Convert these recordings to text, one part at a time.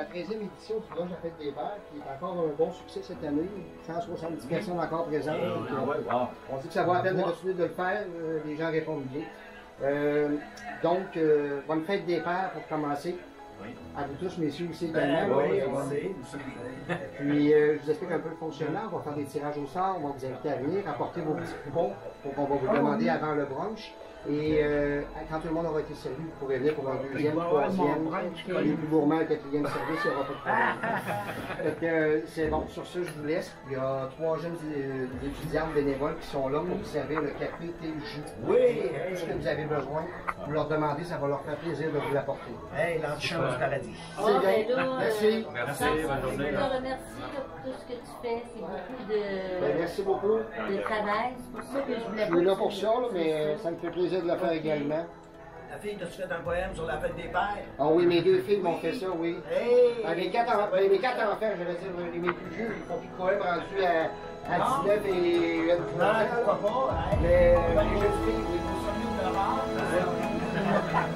ici au village à Fête des Pères, qui est encore un bon succès cette année. 170 personnes encore présentes. Donc, euh, on dit que ça vaut la peine de continuer de le faire. euh, les gens répondent bien. Euh, donc, bonne fête des pères pour commencer. À vous tous, messieurs, aussi également. Ben oui, on sait. Puis, euh, je vous explique un peu le fonctionnement. On va faire des tirages au sort. On va vous inviter à venir, apporter vos petits coupons qu'on va vous demander avant le brunch. Et euh, quand tout le monde aura été servi, vous pourrez venir pour un deuxième, troisième, les plus gourmands, le quatrième service, il n'y aura pas de problème. Euh, c'est bon, sur ce, je vous laisse. Il y a trois jeunes étudiants bénévoles qui sont là pour vous servir le café, thé, jus. Oui, Tout ce que vous avez besoin, vous leur demandez, ça va leur faire plaisir de vous l'apporter. Hey, l'antichambre du paradis. Ah, bien. ben là, Merci. Merci, ça, bonne Je journée. te remercie là, pour tout ce que tu fais. C'est beaucoup Ben, de, merci beaucoup. de travail. C'est pour ça que je voulais Je suis là pour ça, là, mais ça me fait plaisir de le faire également. La fille, t'as-tu fait un poème sur la fête des pères? Ah oui, mes deux filles m'ont fait ça, oui. Hey! Ah, les, quatre enfants, ben, les quatre enfants, je vais dire, les mes plus vieux, ils font plus de poèmes rendus à, à 19 et 23 Non, ans. pourquoi pas? Hey. Mais euh, Ben, les jeunes filles. Nous sommes nous de mort.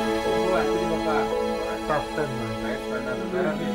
Maravilha.